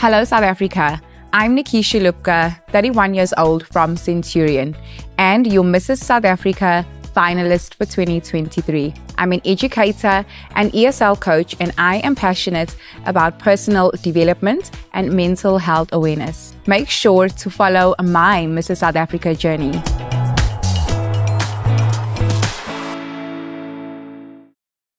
Hello, South Africa. I'm Nekisha Lupke, 31 years old from Centurion, and your Mrs. South Africa finalist for 2023. I'm an educator and ESL coach, and I am passionate about personal development and mental health awareness. Make sure to follow my Mrs. South Africa journey.